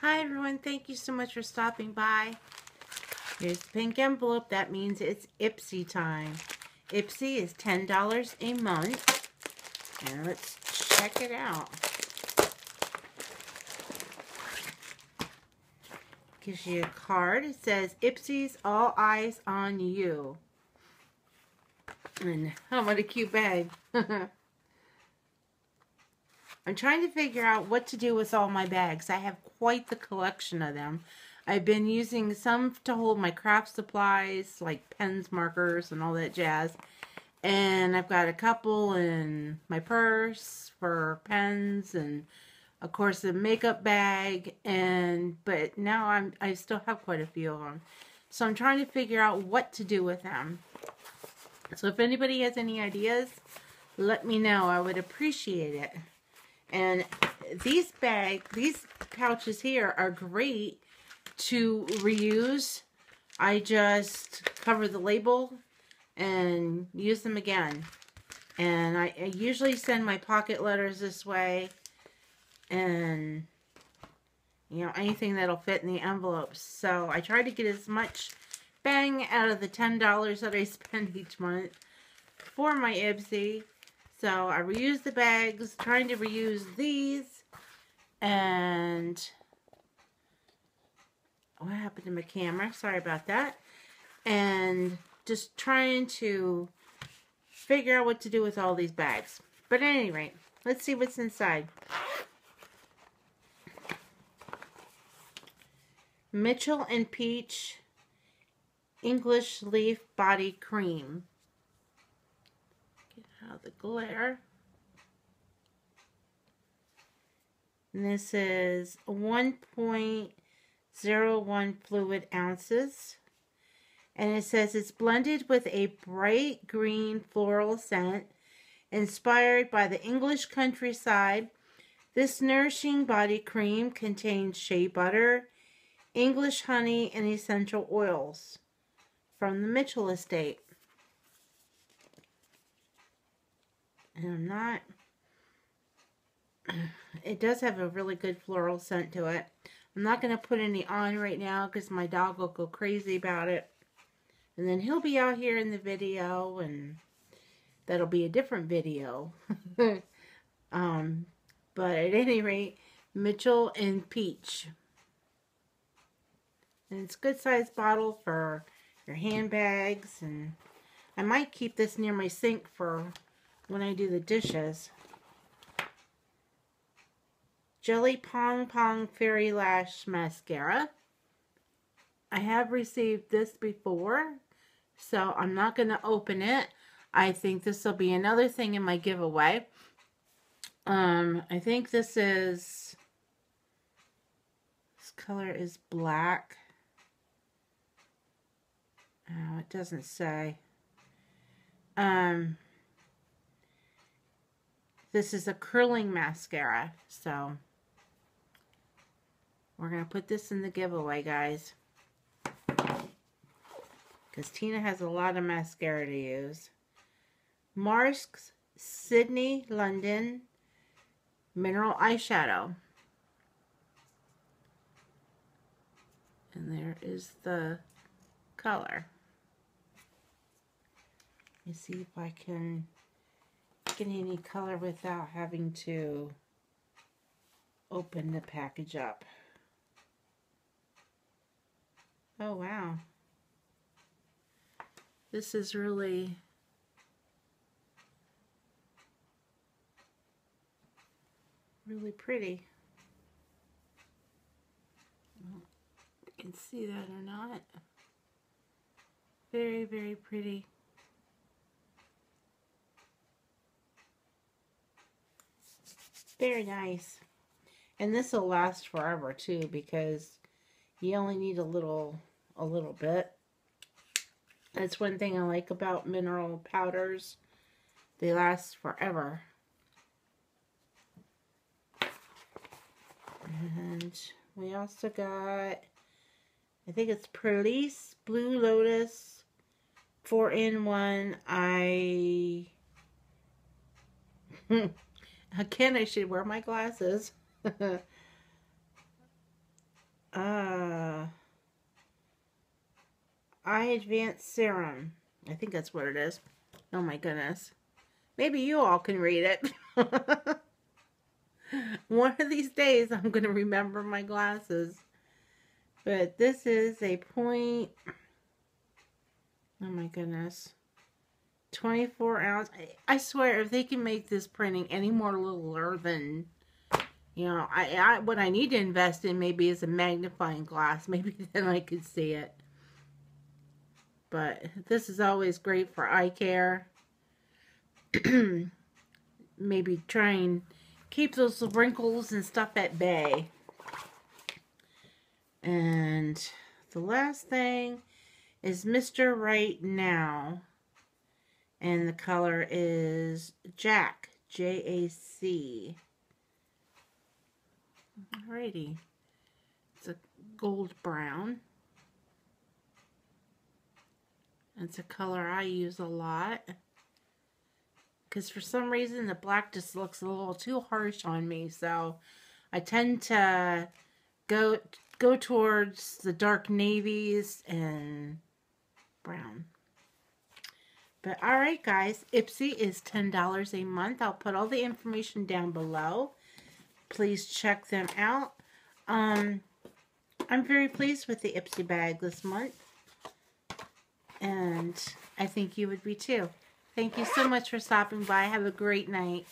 Hi everyone, thank you so much for stopping by. Here's the pink envelope. That means it's Ipsy time. Ipsy is $10 a month. And let's check it out. Gives you a card. It says, Ipsy's All Eyes on You. And oh, what a cute bag. I'm trying to figure out what to do with all my bags. I have quite the collection of them. I've been using some to hold my craft supplies, like pens, markers, and all that jazz. And I've got a couple in my purse for pens and of course a makeup bag and but now I'm I still have quite a few of them. So I'm trying to figure out what to do with them. So if anybody has any ideas, let me know. I would appreciate it. And these bag, these pouches here are great to reuse. I just cover the label and use them again. And I, I usually send my pocket letters this way. And, you know, anything that'll fit in the envelopes. So I try to get as much bang out of the $10 that I spend each month for my Ipsy. So I reuse the bags, trying to reuse these. And what happened to my camera? Sorry about that. And just trying to figure out what to do with all these bags. But at any rate, let's see what's inside. Mitchell and Peach English Leaf Body Cream out the glare. And this is 1.01 fluid ounces. And it says it's blended with a bright green floral scent inspired by the English countryside. This nourishing body cream contains shea butter, English honey, and essential oils from the Mitchell estate. And I'm not... It does have a really good floral scent to it. I'm not going to put any on right now because my dog will go crazy about it. And then he'll be out here in the video and that'll be a different video. um, but at any rate, Mitchell and Peach. And it's a good size bottle for your handbags and I might keep this near my sink for when I do the dishes. Jelly Pong Pong Fairy Lash Mascara. I have received this before, so I'm not going to open it. I think this will be another thing in my giveaway. Um, I think this is, this color is black. Oh, it doesn't say. Um, this is a curling mascara, so we're going to put this in the giveaway, guys. Because Tina has a lot of mascara to use. Mark's Sydney London Mineral Eyeshadow. And there is the color. Let me see if I can get any color without having to open the package up. Oh, wow. This is really really pretty. you can see that or not. Very, very pretty. Very nice. And this will last forever too because you only need a little a little bit. That's one thing I like about mineral powders. They last forever. And we also got, I think it's Purlisse Blue Lotus 4-in-1. I Again, I should wear my glasses. uh, Eye Advanced Serum. I think that's what it is. Oh my goodness. Maybe you all can read it. One of these days I'm going to remember my glasses. But this is a point... Oh my goodness. 24 ounce. I, swear, if they can make this printing any more littler than, you know, I, I what I need to invest in maybe is a magnifying glass. Maybe then I could see it. But this is always great for eye care. maybe try and keep those wrinkles and stuff at bay. And the last thing is Mr. Right Now. And the color is Jack. J-A-C. Alrighty. It's a gold brown. It's a color I use a lot. Because for some reason the black just looks a little too harsh on me. So I tend to go go towards the dark navies and brown. But alright guys, Ipsy is $10 a month. I'll put all the information down below. Please check them out. Um, I'm very pleased with the Ipsy bag this month. And I think you would be too. Thank you so much for stopping by. Have a great night.